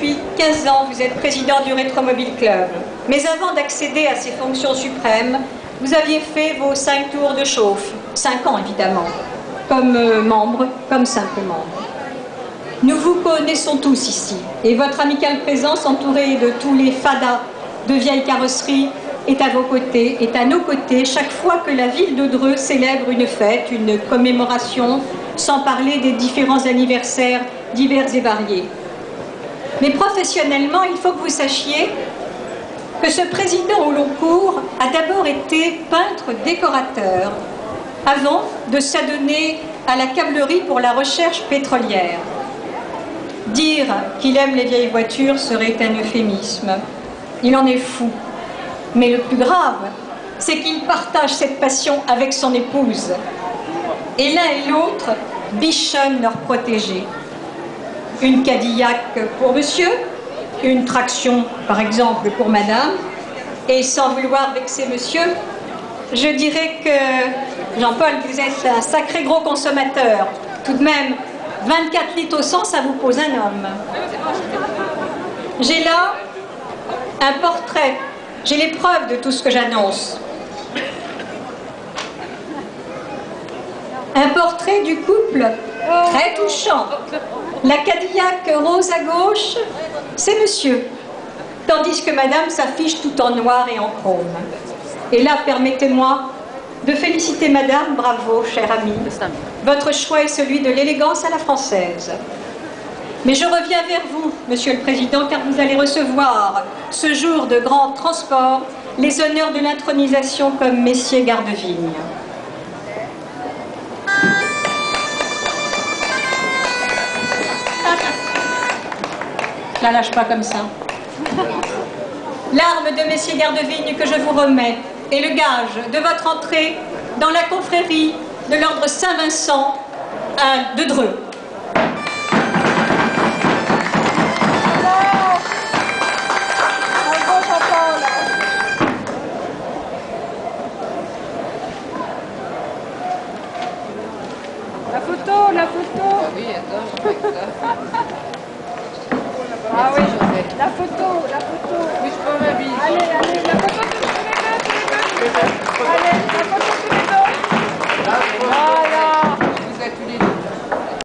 depuis 15 ans, vous êtes président du Rétromobile Club. Mais avant d'accéder à ces fonctions suprêmes, vous aviez fait vos cinq tours de chauffe. Cinq ans, évidemment. Comme euh, membre, comme simple membre. Nous vous connaissons tous ici. Et votre amicale présence, entourée de tous les fadas de vieilles carrosseries, est à vos côtés, est à nos côtés, chaque fois que la ville de Dreux célèbre une fête, une commémoration, sans parler des différents anniversaires divers et variés. Mais professionnellement, il faut que vous sachiez que ce président au long cours a d'abord été peintre-décorateur, avant de s'adonner à la câblerie pour la recherche pétrolière. Dire qu'il aime les vieilles voitures serait un euphémisme. Il en est fou. Mais le plus grave, c'est qu'il partage cette passion avec son épouse. Et l'un et l'autre bichonnent leur protégé. Une Cadillac pour monsieur, une traction par exemple pour madame, et sans vouloir vexer monsieur, je dirais que, Jean-Paul, vous êtes un sacré gros consommateur. Tout de même, 24 litres au 100, ça vous pose un homme. J'ai là un portrait. J'ai les preuves de tout ce que j'annonce. Un portrait du couple très touchant. La Cadillac rose à gauche, c'est monsieur. Tandis que madame s'affiche tout en noir et en chrome. Et là, permettez-moi de féliciter Madame, bravo, chère amie. Votre choix est celui de l'élégance à la française. Mais je reviens vers vous, Monsieur le Président, car vous allez recevoir, ce jour de grand transport, les honneurs de l'intronisation comme messieurs garde-vigne. La lâche pas comme ça. L'arme de messieurs garde-vigne que je vous remets et le gage de votre entrée dans la confrérie de l'ordre Saint-Vincent de Dreux. La photo, la photo. Ah oui, attends, je Ah oui, la photo, la photo.